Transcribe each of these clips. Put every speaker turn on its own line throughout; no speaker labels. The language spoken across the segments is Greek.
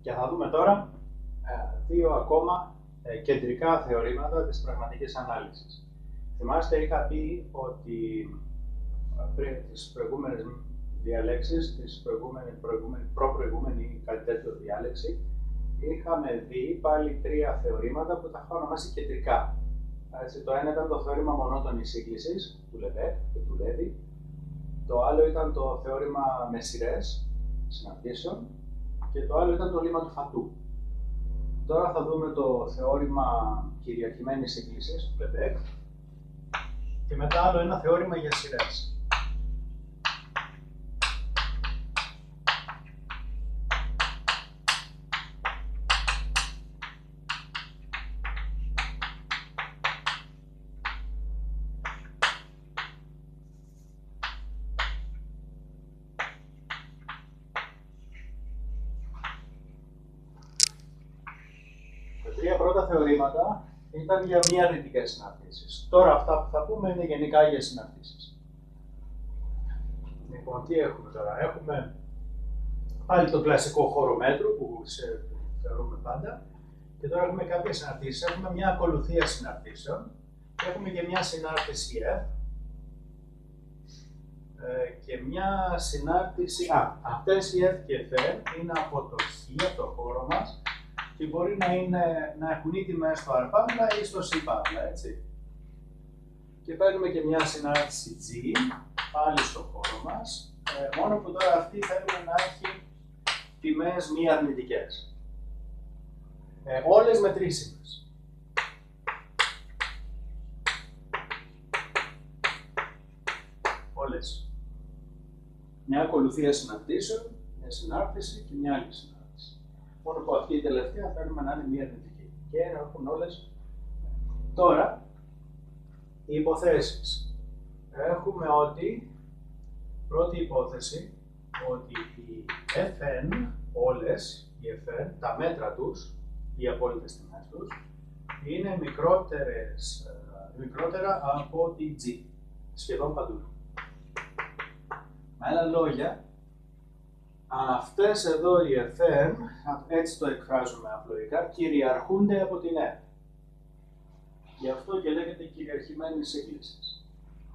Και θα δούμε τώρα ε, δύο ακόμα ε, κεντρικά θεωρήματα της πραγματικής ανάλυσης. Θυμάστε, είχα πει ότι ε, πριν τις προηγούμενες διαλέξεις, τις προηγούμενη, προηγούμενη, προ-προηγούμενη ή κάτι τέτοιο διάλεξη, είχαμε δει πάλι τρία θεωρήματα που τα έχω ονομάσει κεντρικά. Έτσι, το ένα ήταν το θεώρημα μονότονης σύγκλησης του Λεβέ και του Λέβη. Το άλλο ήταν το θεώρημα με σειρέ συναντήσεων. Και το άλλο ήταν το λίμα του φατού. Τώρα θα δούμε το θεώρημα κυριαρχημένης σύγκληση του Λεβέ. Και μετά άλλο ένα θεώρημα για σειρές. Θεωρήματα ήταν για μη αρνητικές συναρτήσεις. Τώρα αυτά που θα πούμε είναι γενικά για συναρτήσεις. Λοιπόν, τι έχουμε τώρα; Έχουμε πάλι τον κλασικό χώρο μέτρου που σε, θεωρούμε πάντα. Και τώρα έχουμε κάποιες συναρτήσεις. Έχουμε μια ακολουθία συναρτήσεων. Έχουμε και μια συνάρτηση F. Ε, και μια συνάρτηση... Α, αυτές οι F και F είναι από το Χ, από το χώρο μας, και μπορεί να, είναι, να έχουν είτε μέσα στο αρπάγλα ή στο σύμπαγλα, έτσι. Και παίρνουμε και μια συνάρτηση G, πάλι στο χώρο μας, ε, μόνο που τώρα αυτή θέλουμε να έχει τιμές μη αρνητικές. Ε, όλες μετρήσιμες. Όλες. Μια ακολουθία συναρτήσεων, μια συνάρτηση και μια άλλη συνάρτηση. Μόνος που αυτή η τελευταία θέλουμε να είναι μία αρνητική. Και έχουν όλες. Τώρα, οι υποθέσεις. Έχουμε ότι, πρώτη υπόθεση, ότι οι FN, όλες οι FN, τα μέτρα τους, οι απόλυτες τιμές τους, είναι μικρότερες, ε, μικρότερα από τη G, σχεδόν παντού. Με άλλα λόγια, Αυτές εδώ οι FM, έτσι το εκφράζουμε απλοϊκά, κυριαρχούνται από την F. Γι' αυτό και λέγεται κυριαρχημένη σύγκληση.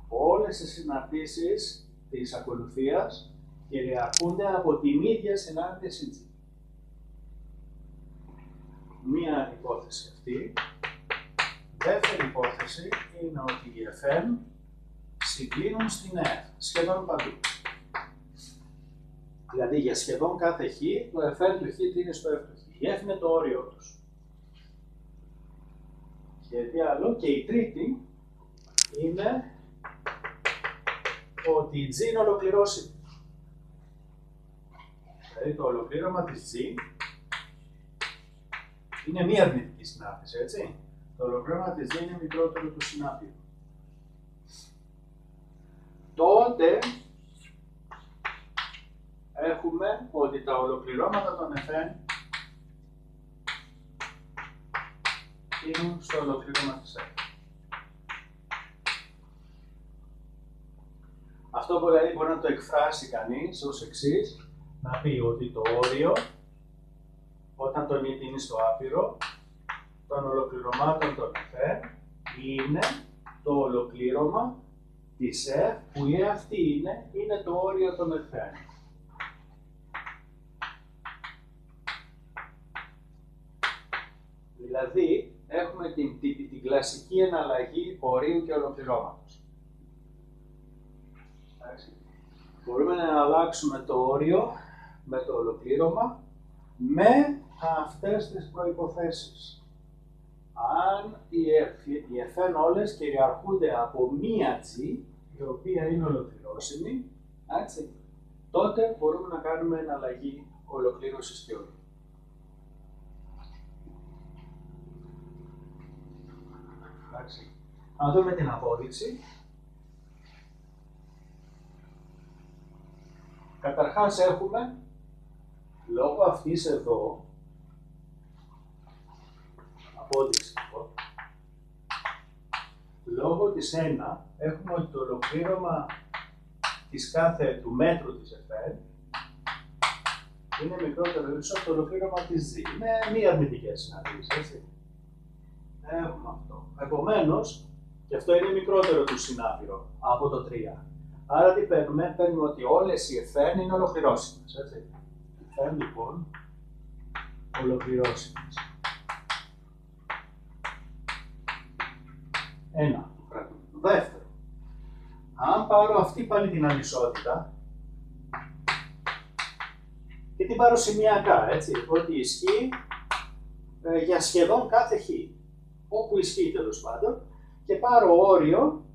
Όλες οι συναρτήσεις της ακολουθίας κυριαρχούνται από την ίδια συνάρτηση G. Μία υπόθεση αυτή. Δεύτερη υπόθεση είναι ότι οι FM συγκλίνουν στην F, σχεδόν παντού. Δηλαδή για σχεδόν κάθε χ, το fn του χ είναι στο f του χ. Η f είναι το όριο τους. Και τι άλλο, και η τρίτη είναι ότι η g είναι ολοκληρώσιμη. Δηλαδή το ολοκλήρωμα της g είναι μία αρνητική συνάπτυση, έτσι. Το ολοκλήρωμα της g είναι μικρότερο του συνάπτυου. Τότε έχουμε ότι τα ολοκληρώματα των εφέν είναι στο ολοκλήρωμα της ΕΦ. Αυτό δηλαδή μπορεί να το εκφράσει κανείς ως εξής, να πει ότι το όριο, όταν το είναι στο άπειρο, των ολοκληρωμάτων των εφέ είναι το ολοκλήρωμα της F, που η αυτή είναι, είναι το όριο των εφέ. Δηλαδή, έχουμε την, την, την κλασική εναλλαγή ορίου και ολοκληρώματος. Μπορούμε να αλλάξουμε το όριο με το ολοκλήρωμα με αυτές τις προϋποθέσεις. Αν οι εφέν όλες κυριαρχούνται από μία G, η οποία είναι ολοκληρώσιμη, έτσι, τότε μπορούμε να κάνουμε εναλλαγή ολοκλήρωσης και όριου. Εντάξει. Να δούμε την απόδειξη. Καταρχάς έχουμε, λόγω αυτής εδώ, απόδειξη λοιπόν, λόγω της 1, έχουμε ότι το ολοκλήρωμα της κάθε του μέτρου της ΕΦΕ είναι μικρότερο ίσο από το ολοκλήρωμα της Z. Είναι μη αρνητικές συναντήσεις, έτσι. Έχουμε αυτό. Επομένως, και αυτό είναι μικρότερο του συνάπειρο από το 3. Άρα τι παίρνουμε, παίρνουμε ότι όλες οι εφέν είναι ολοκληρώσιμες. Έτσι. Εφέν λοιπόν ολοκληρώσιμες. Ένα. Δεύτερο. Αν πάρω αυτή πάλι την ανισότητα και την πάρω σημειακά, έτσι, ότι ισχύει ε, για σχεδόν κάθε χ. Όπου ισχύει τέλος πάντων, και πάρω όριο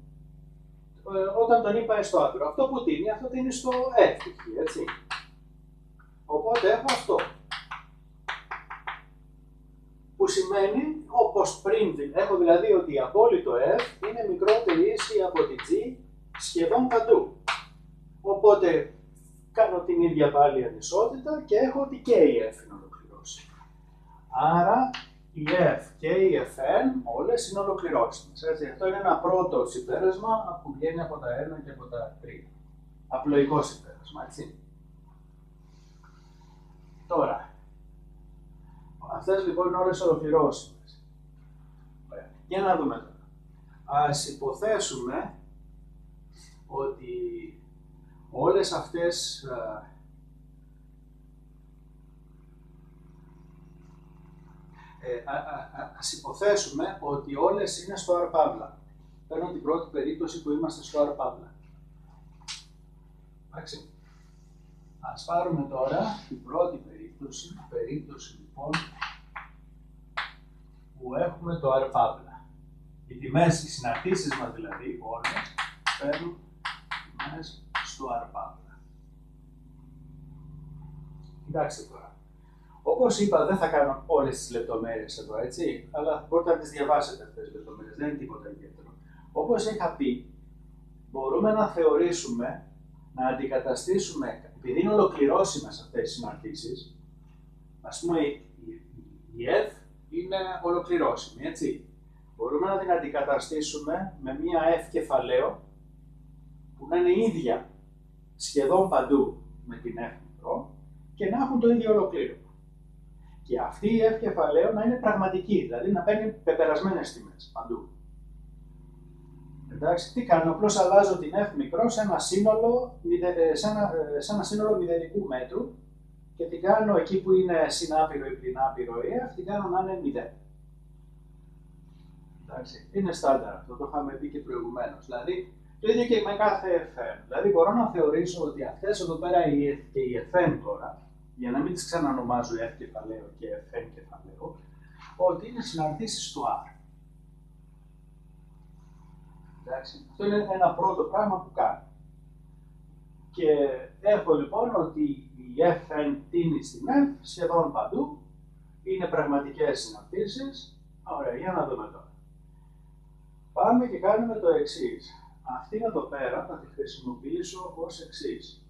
ε, όταν τον είπα στο άκρο. Αυτό που τίνει, αυτό τίνει στο F, έτσι. Οπότε έχω αυτό. Που σημαίνει, όπως πριν, έχω δηλαδή ότι η απόλυτο F είναι μικρότερη ίση από τη G σχεδόν παντού. Οπότε κάνω την ίδια πάλι ανισότητα και έχω ότι και η F είναι ολοκληρώσει. Άρα η F και η Fn όλες είναι ολοκληρώσιμες. Έτσι. Αυτό είναι ένα πρώτο συμπέρασμα που βγαίνει από τα 1 και από τα 3. Απλοϊκό συμπέρασμα, έτσι. Τώρα, αυτές λοιπόν είναι όλες ολοκληρώσιμες. Για να δούμε τώρα. Ας υποθέσουμε ότι όλες αυτές ε, α, α, ας υποθέσουμε ότι όλες είναι στο αρπάβλα. Παίρνω την πρώτη περίπτωση που είμαστε στο αρπάβλα. Εντάξει. Ας πάρουμε τώρα την πρώτη περίπτωση, περίπτωση λοιπόν που έχουμε το αρπάβλα. Οι τιμές, οι συναρτήσεις μας δηλαδή, όλες, παίρνουν τιμές στο αρπάβλα. Κοιτάξτε τώρα. Όπως είπα, δεν θα κάνω όλες τις λεπτομέρειες εδώ, έτσι, αλλά μπορείτε να τις διαβάσετε αυτές τις λεπτομέρειες, δεν είναι τίποτα ιδιαίτερο. Όπως είχα πει, μπορούμε να θεωρήσουμε, να αντικαταστήσουμε, επειδή είναι ολοκληρώσιμες αυτές οι συναρτήσεις, ας πούμε η F είναι ολοκληρώσιμη, έτσι. Μπορούμε να την αντικαταστήσουμε με μία F κεφαλαίο που να είναι ίδια σχεδόν παντού με την F μικρό και να έχουν το ίδιο ολοκλήρωμα. Και αυτή η F κεφαλαίο να είναι πραγματική, δηλαδή να παίρνει πεπερασμένες τιμές παντού. Εντάξει, τι κάνω, απλώς αλλάζω την F μικρό σε ένα σύνολο, ε, σε ένα, ε, σε ένα σύνολο μηδενικού μέτρου και την κάνω εκεί που είναι συνάπηρο ή πληνάπηρο η F, την κάνω να είναι 0. Εντάξει, είναι στάνταρ αυτό, το είχαμε πει και προηγουμένως. Δηλαδή, το ίδιο και με κάθε FM. Δηλαδή, μπορώ να θεωρήσω ότι αυτές εδώ πέρα οι, και οι FM τώρα, για να μην τις ξανανομάζω F κεφαλαίο και FN κεφαλαίο, ότι είναι συναρτήσεις του R. Εντάξει. Αυτό είναι ένα πρώτο πράγμα που κάνω. Και έχω λοιπόν ότι η FN τίνει στην F σχεδόν παντού, είναι πραγματικές συναρτήσεις. Ωραία, για να δούμε τώρα. Πάμε και κάνουμε το εξής. Αυτή εδώ πέρα θα τη χρησιμοποιήσω ως εξής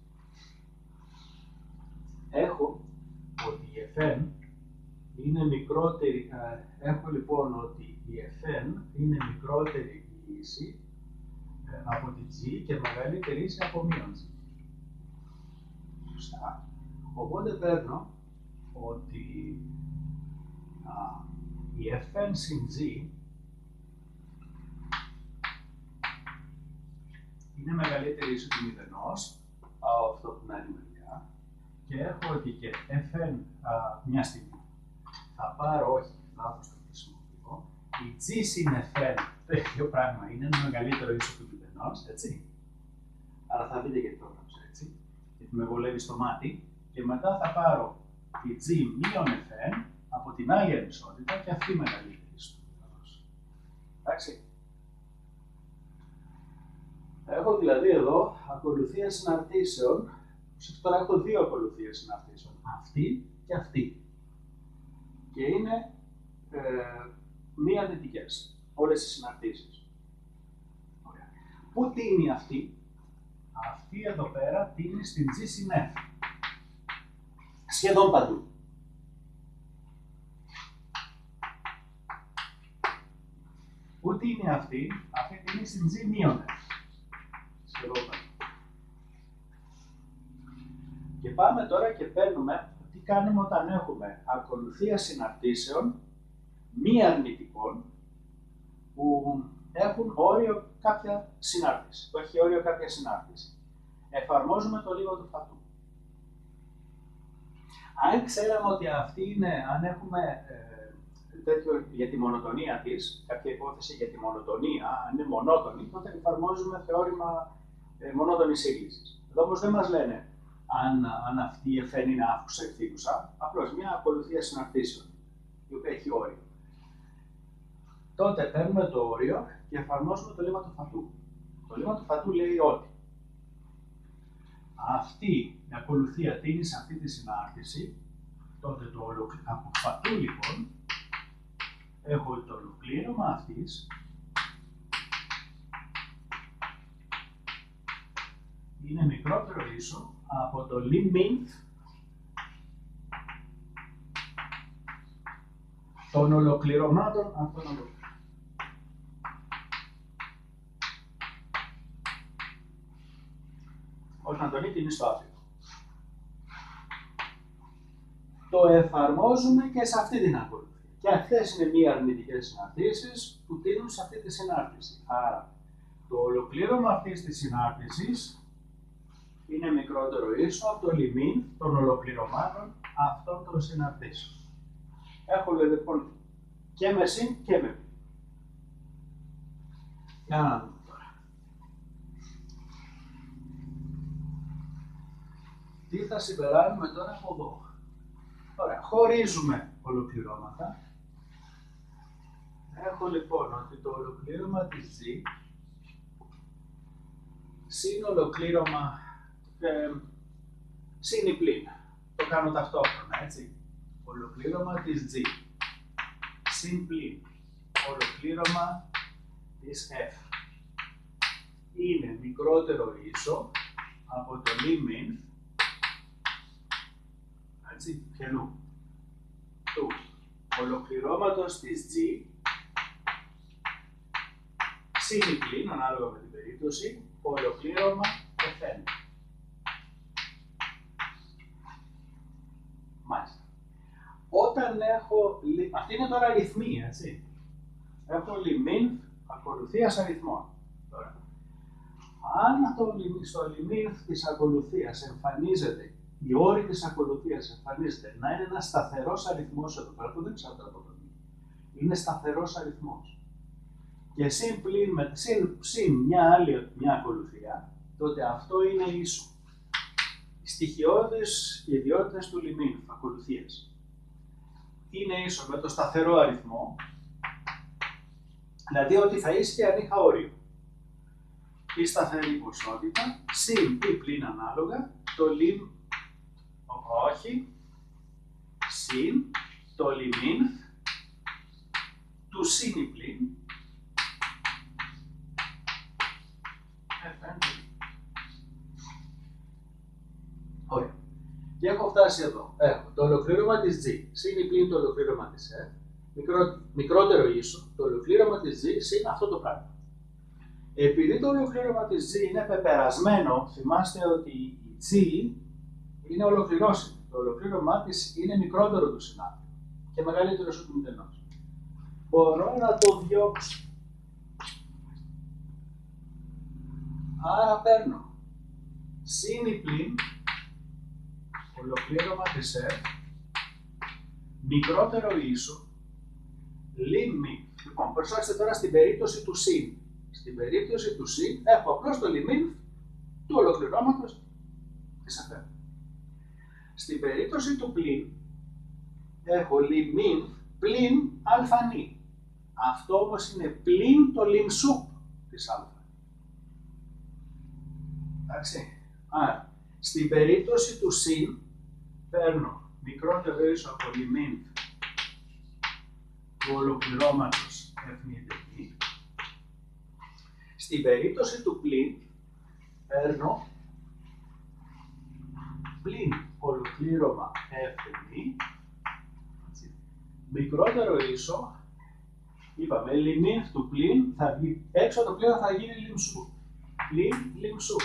έχω ότι η Fn είναι μικρότερη, έχω λοιπόν ότι η Fn είναι μικρότερη ίση ε, από τη G και μεγαλύτερη ίση από μείον G. Σωστά. Οπότε παίρνω ότι α, η Fn συν G είναι μεγαλύτερη ίση του μηδενός από αυτό που να είναι και έχω ότι και fn μια στιγμή. Θα πάρω, όχι, λάθος το χρησιμοποιώ. Η g συν fn, το ίδιο πράγμα είναι ένα μεγαλύτερο ίσο του μηδενός, έτσι. Άρα θα δείτε γιατί το έγραψα έτσι, γιατί με βολεύει στο μάτι. Και μετά θα πάρω τη g μείον fn από την άλλη ανισότητα και αυτή μεγαλύτερη ίσο του μηδενός. Εντάξει. Έχω δηλαδή εδώ ακολουθία συναρτήσεων Τώρα έχω δύο ακολουθίες συναρτήσεων. Αυτή και αυτή. Και είναι ε, μη αρνητικέ όλες οι συναρτήσεις. Πού τίνει αυτή; Αυτή εδώ πέρα τίνει στην G συν F. Σχεδόν παντού. Πού τίνει αυτή; Αυτή τίνει στην G μείον F. Σχεδόν παντού. Και πάμε τώρα και παίρνουμε, τι κάνουμε όταν έχουμε ακολουθία συναρτήσεων μη αρνητικών που έχουν όριο κάποια συνάρτηση, που έχει όριο κάποια συνάρτηση. Εφαρμόζουμε το λίγο του φατού. Αν ξέραμε ότι αυτή είναι, αν έχουμε ε, τέτοιο για τη μονοτονία της, κάποια υπόθεση για τη μονοτονία, αν είναι μονότονη, τότε εφαρμόζουμε θεώρημα ε, μονότονης σύγκλησης. Εδώ όμως δεν μας λένε αν, αν αυτή η εφέν είναι αύξουσα ή φθήνουσα, απλώς μια ακολουθία συναρτήσεων, η οποία έχει όριο. Τότε παίρνουμε το όριο και εφαρμόζουμε το λίμα του φατού. Το λίμα του φατού λέει ότι αυτή η ακολουθία τίνει σε αυτή τη συνάρτηση, τότε το ολοκλήρωμα από φατού λοιπόν, έχω το ολοκλήρωμα αυτής είναι μικρότερο ίσο από το limit των ολοκληρωμάτων αυτών των Όταν τον είναι στο άφρικο. Το εφαρμόζουμε και σε αυτή την ακολουθία. Και αυτές είναι μη αρνητικές συναρτήσεις που τίνουν σε αυτή τη συνάρτηση. Άρα, το ολοκλήρωμα αυτής της συνάρτησης είναι μικρότερο ίσο από το λιμίν των ολοκληρωμάτων αυτών των συναρτήσεων. Έχω λοιπόν και με συν και με πι. Για να δούμε τώρα. Τι θα συμπεράνουμε τώρα από εδώ. Ωραία, χωρίζουμε ολοκληρώματα. Έχω λοιπόν ότι το ολοκλήρωμα της G συν ολοκλήρωμα ε, συν πλήν. Το κάνω ταυτόχρονα, έτσι. Ολοκλήρωμα της G. Συν πλήν. Ολοκλήρωμα της F. Είναι μικρότερο ίσο από το limit έτσι, ποιανού, του ολοκληρώματος της G συν πλήν, ανάλογα με την περίπτωση, ολοκλήρωμα Fn. Όταν έχω. Αυτή είναι τώρα αριθμή, έτσι. Έχω λιμίν ακολουθίας αριθμών. Τώρα. Αν το, στο λιμίν της ακολουθίας εμφανίζεται, η όρη της ακολουθίας εμφανίζεται να είναι ένας σταθερός αριθμός εδώ πέρα, που δεν ξέρετε από το Είναι σταθερός αριθμός. Και συν, πλην, με, συν, συν μια άλλη μια ακολουθία, τότε αυτό είναι ίσο. Οι στοιχειώδεις ιδιότητες του λιμίν, ακολουθίας είναι ίσο με το σταθερό αριθμό, δηλαδή ότι θα ίσχυε αν είχα όριο. Η σταθερή ποσότητα, συν ή πλην ανάλογα, το λιμ, όχι, συν το λιμίν του συν ή πλην, Ωραία. Και έχω φτάσει εδώ. Έχω το ολοκλήρωμα της G, συν πλήν το ολοκλήρωμα της F, μικρό, μικρότερο ίσο, το ολοκλήρωμα της G συν αυτό το πράγμα. Επειδή το ολοκλήρωμα της G είναι πεπερασμένο, θυμάστε ότι η G είναι ολοκληρώσιμη. Το ολοκλήρωμά της είναι μικρότερο του συνάδελφου και μεγαλύτερο του μηδενός. Μπορώ να το διώξω. Άρα παίρνω συν πλήν ολοκλήρωμα της F, μικρότερο ίσο, λίμι. Λοιπόν, προσέξτε τώρα στην περίπτωση του συν. Στην περίπτωση του συν έχω απλώς το λιμίν του ολοκληρώματος της F. Στην περίπτωση του πλην έχω λιμίν πλην αλφανή. Αυτό όμως είναι πλην το λιμσούπ της α. Εντάξει. Άρα, στην περίπτωση του συν παίρνω μικρότερο ίσο από λιμίν του ολοκληρώματος ευνηδευτή. Στην περίπτωση του πλήν παίρνω πλήν ολοκλήρωμα ευνηδευτή μικρότερο ίσο είπαμε λιμίν του πλήν θα βγει έξω το πλήν θα γίνει λιμσού πλήν λιμσού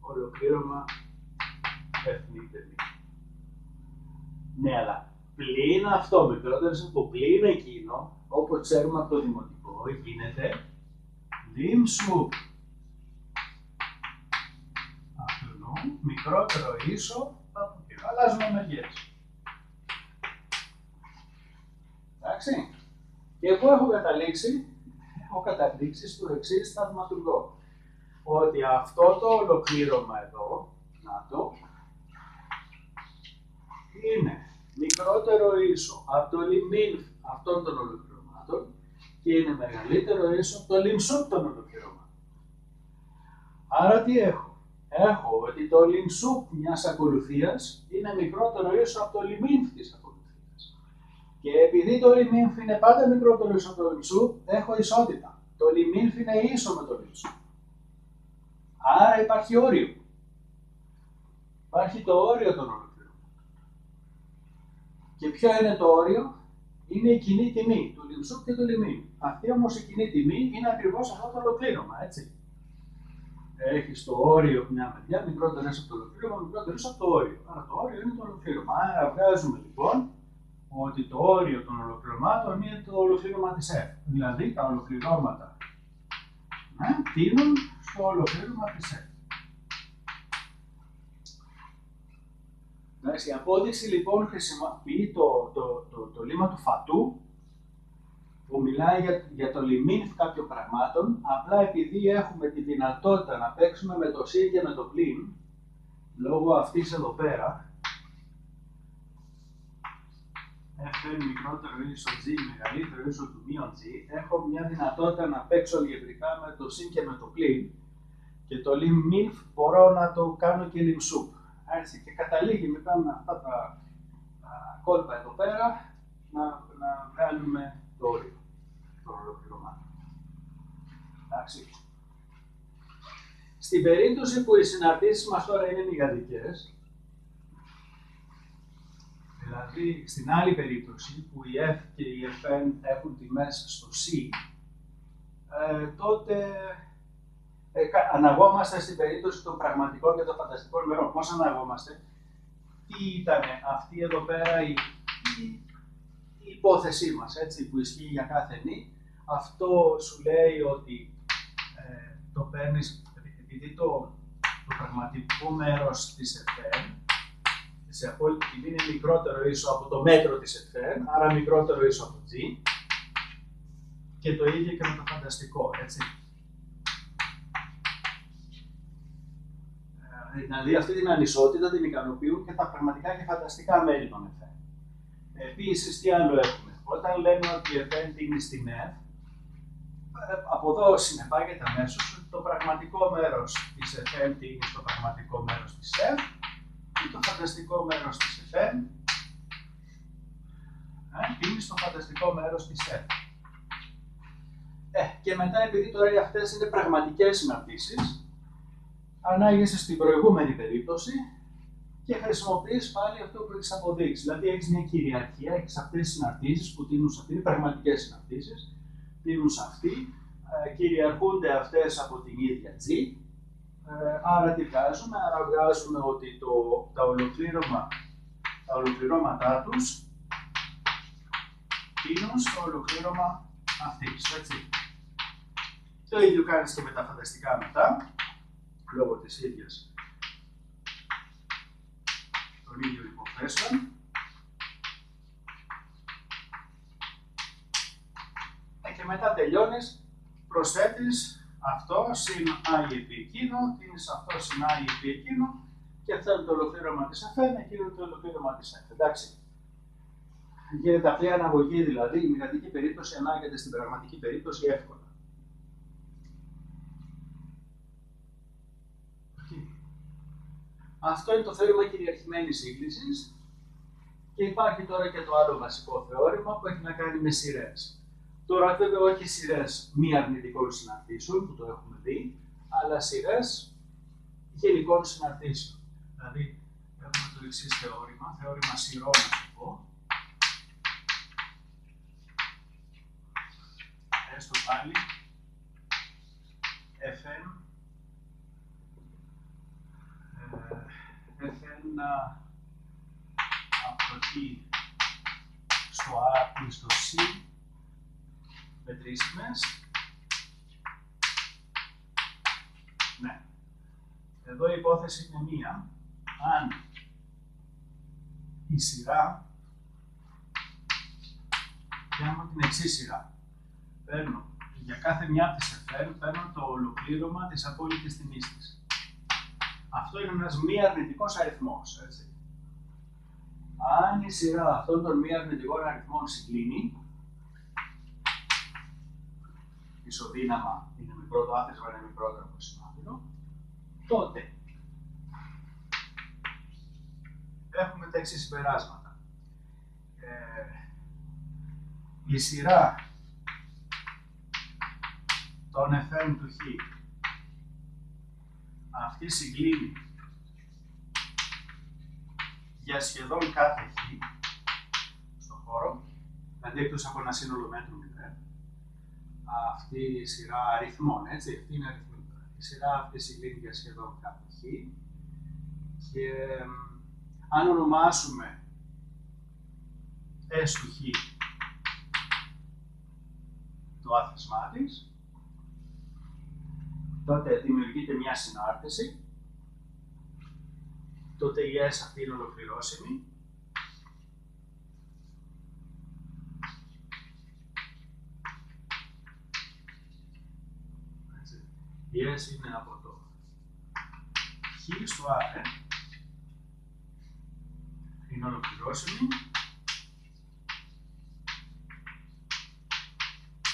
ολοκλήρωμα υπεύθυνη τελή. Ναι, αλλά πλην αυτό, μικρότερο από πλην εκείνο, όπως ξέρουμε από το δημοτικό, γίνεται δίμσου. Αυτό μικρότερο ίσο από εκείνο. Αλλάζουμε μεριές. Εντάξει. Και εγώ έχω καταλήξει, έχω καταλήξει στο εξής θαυματουργό. Ότι αυτό το ολοκλήρωμα εδώ, να το, είναι μικρότερο ίσο από το λιμίν αυτών των ολοκληρωμάτων και είναι μεγαλύτερο ίσο από το λιμσούκ των ολοκληρωμάτων. Άρα τι έχω; Έχω ότι το λιμσούκ μιας ακολουθίας είναι μικρότερο ίσο από το λιμίν της και επειδή το λιμίνφ είναι πάντα μικρότερο ίσο από το λιμσού, έχω ισότητα. Το λιμίνφ είναι ίσο με το λιμσού. Άρα υπάρχει όριο. Υπάρχει το όριο των ολοκλήρων. Και ποιο είναι το όριο, είναι η κοινή τιμή του λιμσού και του λιμίν. Αυτή όμως η κοινή τιμή είναι ακριβώς αυτό το ολοκλήρωμα, έτσι. Έχεις το όριο μια μεριά, μικρότερο από το ολοκλήρωμα, μικρότερο από το όριο. Άρα το όριο είναι το ολοκλήρωμα. Άρα βγάζουμε λοιπόν ότι το όριο των ολοκληρωμάτων είναι το ολοκλήρωμα της F. Δηλαδή τα ολοκληρώματα ναι, τίνουν στο ολοκλήρωμα της F. η απόδειξη λοιπόν χρησιμοποιεί το, το, το, το λίμα του φατού που μιλάει για, για το λιμίν κάποιων πραγμάτων, απλά επειδή έχουμε τη δυνατότητα να παίξουμε με το συν και με το πλήν, λόγω αυτής εδώ πέρα, Fn μικρότερο ίσο g μεγαλύτερο ίσο του μείον g, έχω μια δυνατότητα να παίξω αλγεβρικά με το συν και με το πλήν και το lim minf μπορώ να το κάνω και lim soup. Έτσι, και καταλήγει μετά με αυτά τα, τα κόλπα εδώ πέρα να, να βγάλουμε το όριο των ολοκληρωμάτων. Εντάξει. Στην περίπτωση που οι συναρτήσεις μας τώρα είναι μηγαδικές, Δηλαδή, στην άλλη περίπτωση που η F και η Fn έχουν τιμές στο C, ε, τότε ε, αναγόμαστε στην περίπτωση των πραγματικών και των φανταστικών μερών. Πώς αναγόμαστε, τι ήταν αυτή εδώ πέρα η, η, υπόθεσή μας, έτσι, που ισχύει για κάθε νη; Αυτό σου λέει ότι ε, το παίρνεις, επειδή το, το πραγματικό μέρος της Fn σε απόλυτη τιμή είναι μικρότερο ίσο από το μέτρο της Fn, άρα μικρότερο ίσο από G. Και το ίδιο και με το φανταστικό, έτσι. Ε, δηλαδή αυτή την ανισότητα την ικανοποιούν και τα πραγματικά και φανταστικά μέρη των Fn. Επίσης, τι άλλο έχουμε; Όταν λέμε ότι η Fn τίνει στην F, ε, από εδώ συνεπάγεται αμέσως ότι το πραγματικό μέρος της Fn τίνει στο πραγματικό μέρος της F το φανταστικό μέρος της FM ε, είναι στο φανταστικό μέρος της F. Ε, και μετά, επειδή τώρα αυτές είναι πραγματικές συναρτήσεις, ανάγεσαι στην προηγούμενη περίπτωση και χρησιμοποιείς πάλι αυτό που έχεις αποδείξει. Δηλαδή έχεις μια κυριαρχία, έχεις αυτές τις συναρτήσεις που τίνουν σε αυτή, είναι πραγματικές συναρτήσεις, τίνουν σε αυτή, ε, κυριαρχούνται αυτές από την ίδια G ε, άρα τι βγάζουμε, άρα βγάζουμε ότι το, τα, ολοκλήρωμα, τα ολοκληρώματά τους είναι στο ολοκλήρωμα αυτής, έτσι. Το ίδιο κάνεις και με τα φανταστικά μετά, λόγω της ίδιας των ίδιων υποθέσεων. Ε, και μετά τελειώνεις, προσθέτεις αυτό συν i επί εκείνο, είναι σε αυτό συν i επί εκείνο και αυτό είναι το ολοκλήρωμα της Fn, εκείνο είναι το ολοκλήρωμα της F. Εντάξει. Γίνεται απλή αναγωγή δηλαδή, η μηχανική περίπτωση ανάγεται στην πραγματική περίπτωση εύκολα. Αυτό είναι το θέorema κυριαρχημένης σύγκλησης και υπάρχει τώρα και το άλλο βασικό θεώρημα που έχει να κάνει με σειρές. Τώρα βέβαια όχι σειρές μη αρνητικών συναρτήσεων που το έχουμε δει, αλλά σειρές γενικών συναρτήσεων. Δηλαδή έχουμε το εξής θεώρημα, θεώρημα σειρών να το πω. Έστω πάλι Fn, ε, Fn να από εκεί στο A ή στο C με τρεις Ναι. Εδώ η υπόθεση είναι μία. Αν η σειρά πιάνω την εξής σειρά. Παίρνω για κάθε μια από τις εφέρ, παίρνω το ολοκλήρωμα της απόλυτης τιμής της. Αυτό είναι ένας μη αρνητικός αριθμός, έτσι. Αν η σειρά αυτών των μη αρνητικών αριθμών συγκλίνει, ισοδύναμα είναι μικρό, το άθροισμα είναι μικρότερο από το συνάδελφο, τότε έχουμε τα εξής συμπεράσματα. Ε, η σειρά των εφαίρων του χ αυτή συγκλίνει για σχεδόν κάθε χ στον χώρο, δηλαδή εκτός από ένα σύνολο μέτρων μηδέν, αυτή η σειρά αριθμών, έτσι, αυτή είναι αριθμή. Η σειρά αυτή συγκλίνει για σχεδόν κάθε χ και αν ονομάσουμε S του χ το άθροισμά της, τότε δημιουργείται μια συνάρτηση, τότε η S αυτή είναι ολοκληρώσιμη Η S είναι από το χ στο R. Είναι ολοκληρώσιμη.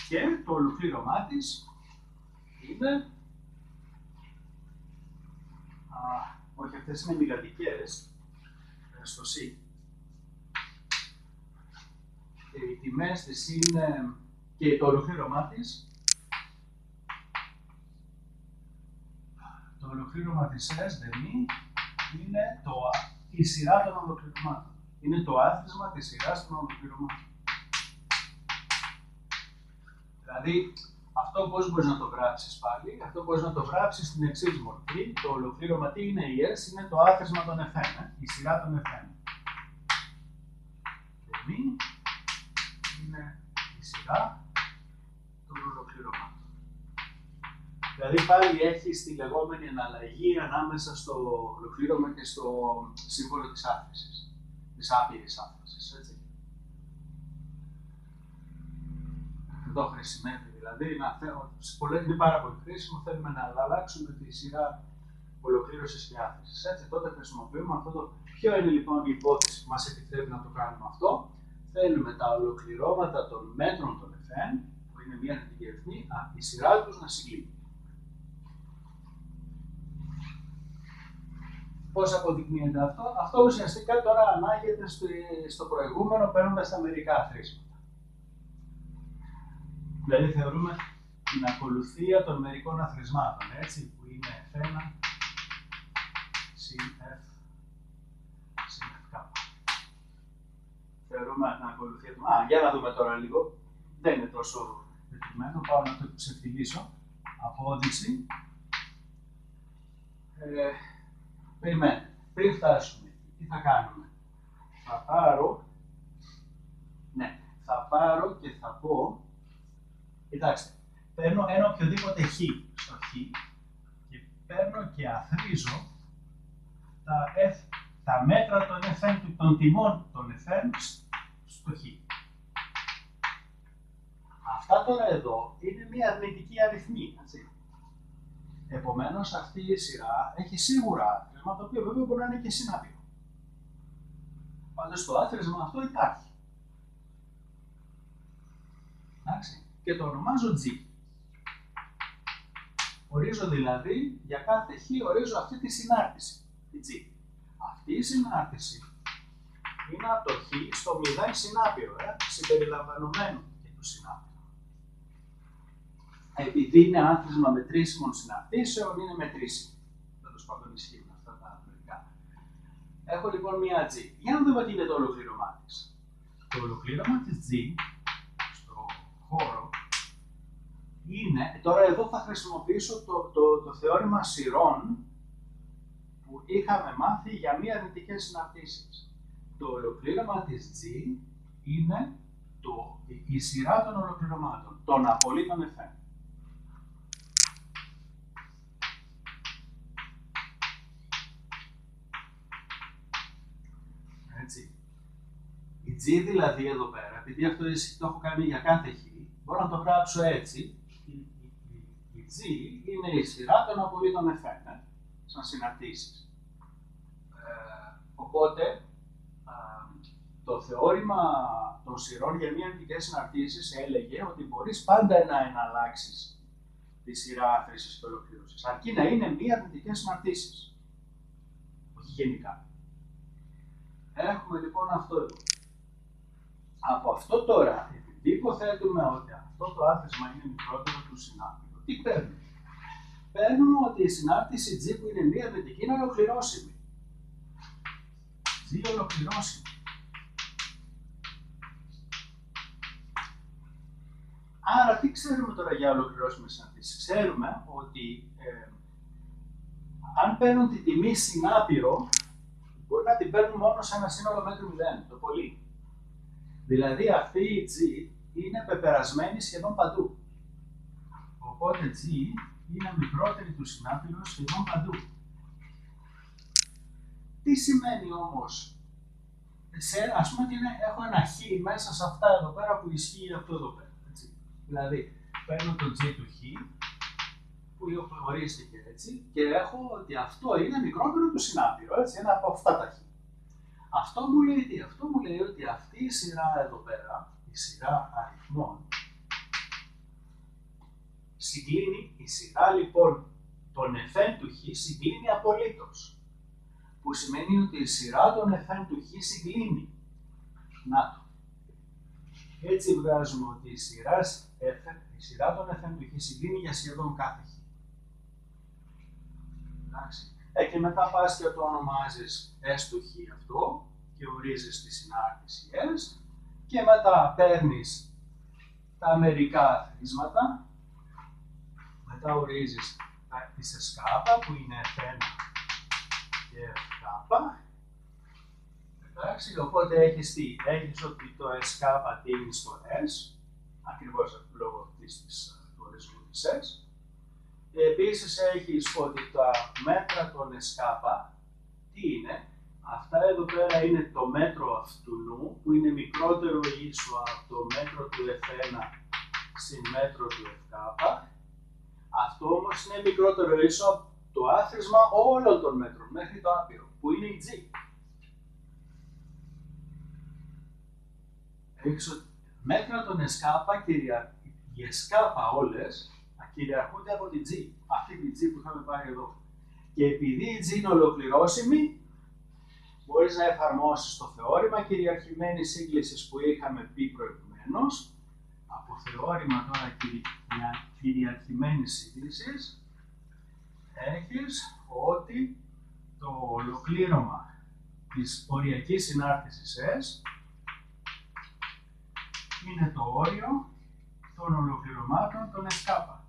Και το ολοκλήρωμά της είναι. Α, όχι, αυτές είναι μηγαντικές στο C. Και οι τιμές της είναι και το ολοκλήρωμά της το ολοκλήρωμα της SDMI είναι το, η σειρά των ολοκληρωμάτων. Είναι το άθροισμα της σειράς των ολοκληρωμάτων. Δηλαδή, αυτό πώς μπορείς να το γράψεις πάλι, αυτό μπορείς να το γράψεις στην εξής μορφή. Το ολοκλήρωμα τι είναι η S, είναι το άθροισμα των FM, ε, η σειρά των FM. Και είναι η σειρά Δηλαδή πάλι έχει τη λεγόμενη εναλλαγή ανάμεσα στο ολοκλήρωμα και στο σύμβολο της άφησης, της άπειρης άφησης, έτσι. Εδώ χρησιμεύει δηλαδή, να θέλουμε, είναι πάρα πολύ χρήσιμο, θέλουμε να αλλάξουμε τη σειρά ολοκλήρωσης και άφησης. Έτσι, τότε χρησιμοποιούμε αυτό το. Ποιο είναι λοιπόν η υπόθεση που μας επιτρέπει να το κάνουμε αυτό; Θέλουμε τα ολοκληρώματα των μέτρων των εφέν, που είναι μια θετική αριθμή, η σειρά τους να συγκλίνει. Πώς αποδεικνύεται αυτό, αυτό ουσιαστικά τώρα ανάγεται στο προηγούμενο παίρνοντας τα μερικά αθροίσματα. Δηλαδή θεωρούμε την ακολουθία των μερικών αθροισμάτων, έτσι, που είναι F1, CF, CF. Θεωρούμε την ακολουθία του. Α, για να δούμε τώρα λίγο. Δεν είναι τόσο δεδομένο. Πάω να το ξεφυλίσω. Απόδειξη. Ε, Περιμένετε. Πριν φτάσουμε, τι θα κάνουμε; Θα πάρω, ναι, θα πάρω και θα πω, κοιτάξτε, παίρνω ένα οποιοδήποτε χ στο χ και παίρνω και αθρίζω τα, F, τα μέτρα των, FM, των τιμών των FM στο χ. Αυτά τώρα εδώ είναι μια αρνητική αριθμή. Έτσι. Επομένως, αυτή η σειρά έχει σίγουρα άθροισμα, το οποίο βέβαια μπορεί να είναι και συνάπιο. Πάντως το άθροισμα αυτό υπάρχει. Εντάξει. Και το ονομάζω G. Ορίζω δηλαδή για κάθε χ, ορίζω αυτή τη συνάρτηση. Τη G. Αυτή η συνάρτηση είναι από το χ στο 0 συνάπιο, ε, συμπεριλαμβανομένου και του συνάπιου επειδή είναι άθροισμα μετρήσιμων συναρτήσεων, είναι μετρήσιμο. Τέλος πάντων ισχύουν αυτά τα αμερικά. Έχω λοιπόν μία G. Για να δούμε τι είναι το ολοκλήρωμά της. Το ολοκλήρωμα της G στο χώρο είναι, τώρα εδώ θα χρησιμοποιήσω το, το, το θεώρημα σειρών που είχαμε μάθει για μη αρνητικές συναρτήσεις. Το ολοκλήρωμα της G είναι το, η σειρά των ολοκληρωμάτων, των απολύτων εφέ. Έτσι. Η G δηλαδή εδώ πέρα, επειδή αυτό το έχω κάνει για κάθε χ, μπορώ να το γράψω έτσι. Η, η, η, η G είναι η σειρά των απολύτων εφέ, ε, σαν συναρτήσεις. Ε, οπότε, το θεώρημα των σειρών για μη αρνητικές συναρτήσεις έλεγε ότι μπορείς πάντα να εναλλάξεις τη σειρά άθρησης και ολοκλήρωσης, αρκεί να είναι μη αρνητικές συναρτήσεις. Όχι γενικά. Έχουμε λοιπόν αυτό εδώ. Από αυτό τώρα, επειδή υποθέτουμε ότι αυτό το άθροισμα είναι μικρότερο του συνάρτητου, τι παίρνουμε; Παίρνουμε ότι η συνάρτηση G που είναι μη αρνητική είναι ολοκληρώσιμη. G ολοκληρώσιμη. Άρα, τι ξέρουμε τώρα για ολοκληρώσιμες συναντήσει. Ξέρουμε ότι ε, αν παίρνουν τη τιμή συνάπειρο, μπορεί να την παίρνουν μόνο σε ένα σύνολο μέτρου 0, το πολύ. Δηλαδή αυτή η G είναι πεπερασμένη σχεδόν παντού. Οπότε G είναι μικρότερη του συνάπειρου σχεδόν παντού. Τι σημαίνει όμως, σε, ας πούμε ότι έχω ένα χ μέσα σε αυτά εδώ πέρα που ισχύει αυτό εδώ πέρα. Δηλαδή, παίρνω το G του Χ, που ορίστηκε έτσι, και έχω ότι αυτό είναι μικρότερο του συνάπειρο, έτσι, ένα από αυτά τα Χ. Αυτό μου λέει τι, αυτό μου λέει ότι αυτή η σειρά εδώ πέρα, η σειρά αριθμών, συγκλίνει, η σειρά λοιπόν των εφέν του Χ συγκλίνει απολύτως. Που σημαίνει ότι η σειρά των εφέν του Χ συγκλίνει. Να το. Έτσι βγάζουμε ότι η σειρά, η σειρά των FM του συγκλίνει για σχεδόν κάθε χ. Εντάξει. Ε, και μετά πας και το ονομάζεις S του χ αυτό και ορίζεις τη συνάρτηση S και μετά παίρνεις τα μερικά αθροίσματα, μετά ορίζεις τις εσκάπα που είναι F1 και F Εντάξει, οπότε έχεις τι, έχεις ότι το S τίνει στο S, ακριβώς λόγω αυτής της, του ορισμού της S. Και επίσης έχεις ότι τα μέτρα των S τι είναι, αυτά εδώ πέρα είναι το μέτρο αυτού νου, που είναι μικρότερο ίσο από το μέτρο του F1 συν μέτρο του F Αυτό όμως είναι μικρότερο ίσο από το άθροισμα όλων των μέτρων, μέχρι το άπειρο, που είναι η G. έξω μέτρα των ΕΣΚΑΠΑ, οι ΕΣΚΑΠΑ όλες, κυριαρχούνται από την G, αυτή την G που είχαμε πάρει εδώ. Και επειδή η G είναι ολοκληρώσιμη, μπορείς να εφαρμόσεις το θεώρημα κυριαρχημένη σύγκλησης που είχαμε πει προηγουμένως, από θεώρημα τώρα κυριαρχημένη σύγκλησης, έχεις ότι το ολοκλήρωμα της οριακής συνάρτησης S είναι το όριο των ολοκληρωμάτων των ΕΣΚΑΠΑ.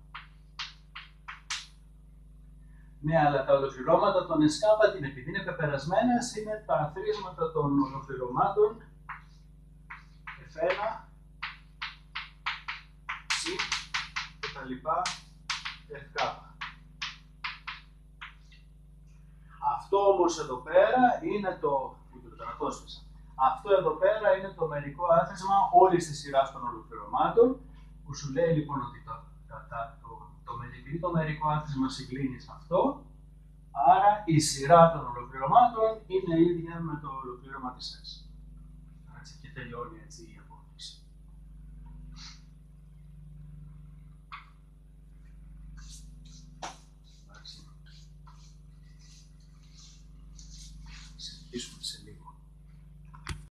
Ναι, αλλά τα ολοκληρώματα των ΕΣΚΑΠΑ, την επειδή είναι πεπερασμένα, είναι τα αθροίσματα των ολοκληρωμάτων. F1, C και τα λοιπά. FK. Αυτό όμως εδώ πέρα είναι το, που το αυτό εδώ πέρα είναι το μερικό άθροισμα όλης της σειράς των ολοκληρωμάτων, που σου λέει λοιπόν ότι το, το, το, το, επειδή το μερικό άθροισμα συγκλίνει σε αυτό, άρα η σειρά των ολοκληρωμάτων είναι ίδια με το ολοκλήρωμα της S. Έτσι, και τελειώνει έτσι η απόφαση.